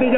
Bây